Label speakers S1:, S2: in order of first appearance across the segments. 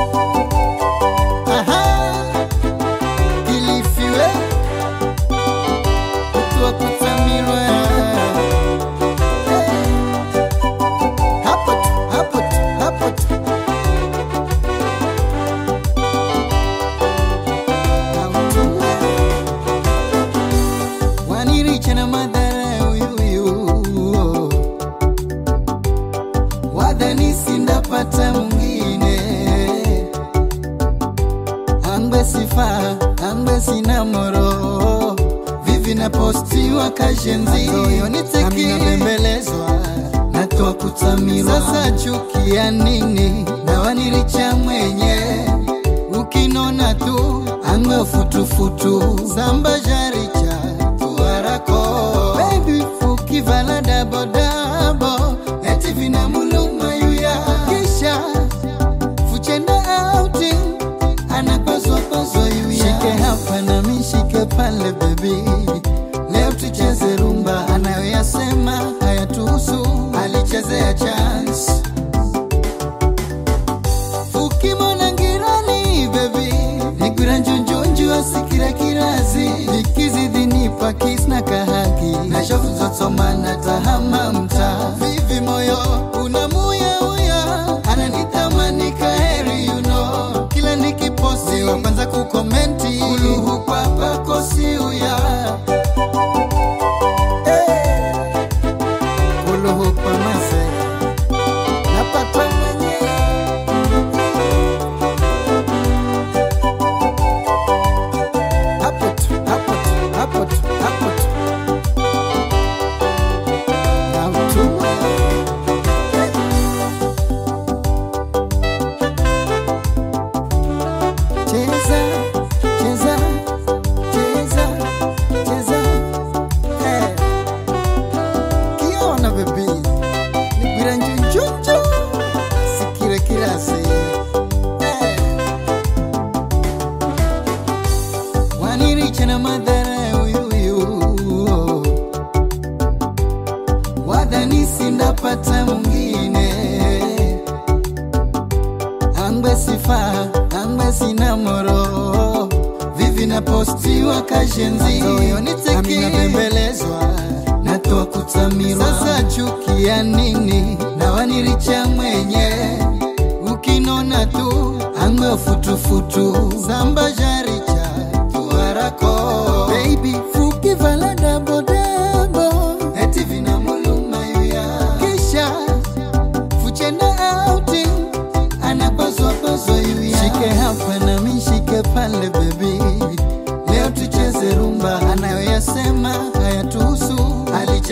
S1: Aha, angwe sina moro vivi na postiwa kashenzi nami nabembelezwa natoa kutamiwa sasa chukia nini? Na waniricha mwenye. Ukinona tu angwe futufutu. Zamba jaricha tuarako baby ukivala dabodabo alichezea chance. Ukimona ngirani bebi nigwira njonjonju asikira kirazi. Ikizidhinipa kisna kahaki vivi na postiwa kashenzi nami nabembelezwa natoa kutamirwa sasa chukia nini? Na waniricha mwenye. Ukinona tu angwe futufutu. Zamba jaricha tuarako baby fukivala dabodabo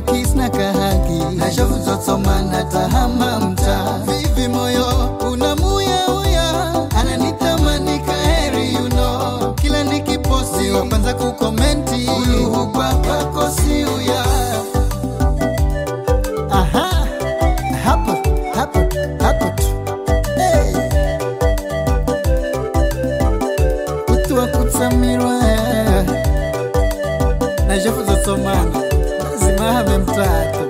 S1: kisna kahaki nashovuzotsomana tahama mta. Vivi moyo unamuyauya ananitamani kaheri you know. kila nikiposti wapanza kukomenti. Uluhu kwa pakosiuya Aha, mesmo trato.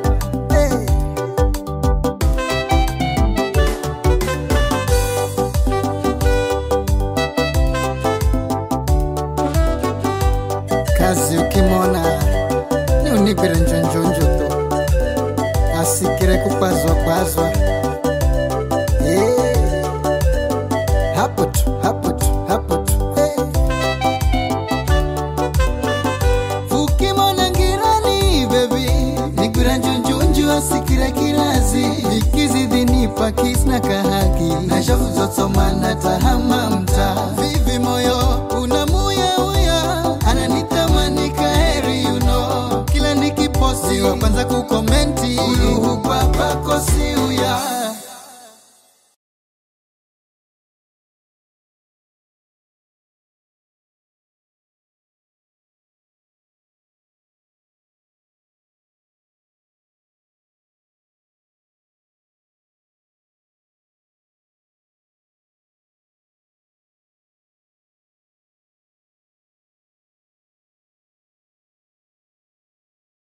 S1: Kazi ukimona ni unibira njonjonjo tu. Asikire kukwazwa kwazwa hapo tu pakis na kahaki na shofu zotsoma tahama mta. Vivi moyo una muyauya ananitamani kaheri yuno know. kila nikiposti wa kwanza kukomenti. Uluhu papako siuya